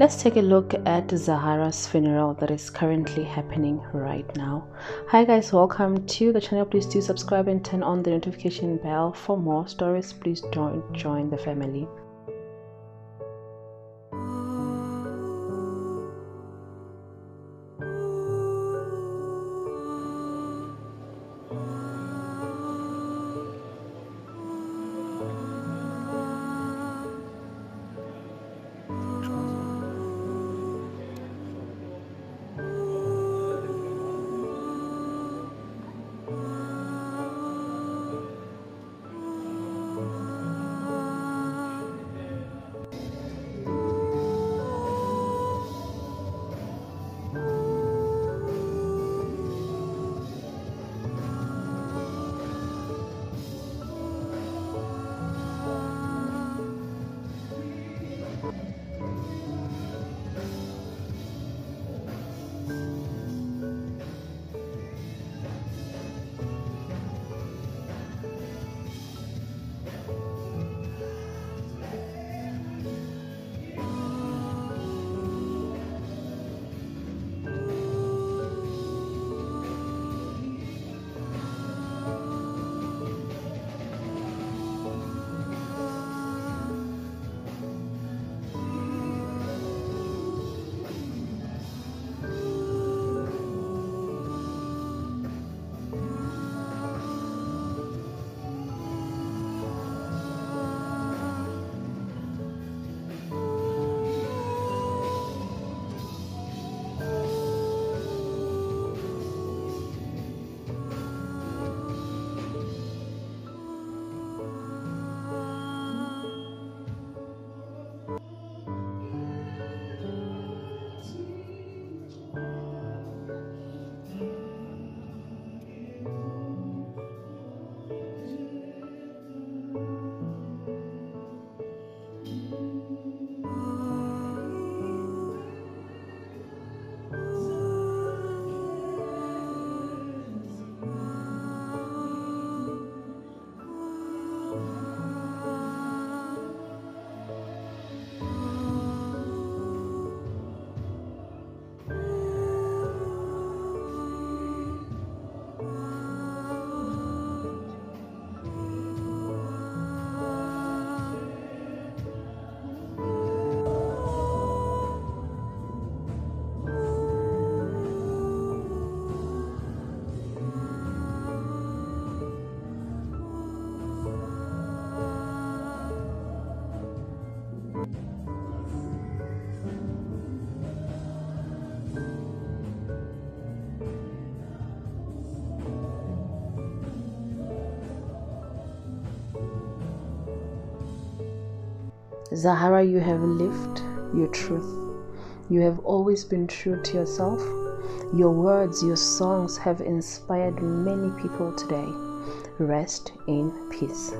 let's take a look at Zahara's funeral that is currently happening right now. Hi guys, welcome to the channel. Please do subscribe and turn on the notification bell for more stories. Please join join the family. Zahara, you have lived your truth. You have always been true to yourself. Your words, your songs have inspired many people today. Rest in peace.